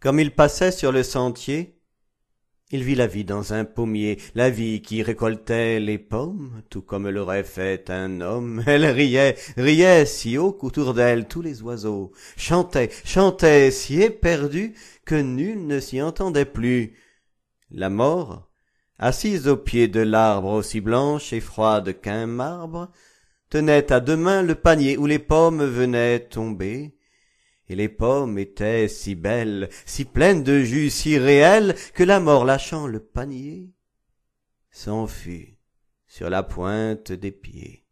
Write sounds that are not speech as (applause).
Comme il passait sur le sentier, il vit la vie dans un pommier, la vie qui récoltait les pommes, tout comme l'aurait fait un homme. (laughs) Elle riait, riait si haut qu'autour d'elle tous les oiseaux chantaient, chantaient si éperdus que nul ne s'y entendait plus. La mort, assise au pied de l'arbre aussi blanche et froide qu'un marbre, tenait à deux mains le panier où les pommes venaient tomber, et les pommes étaient si belles, si pleines de jus, si réelles, que la mort lâchant le panier, s'enfuit sur la pointe des pieds.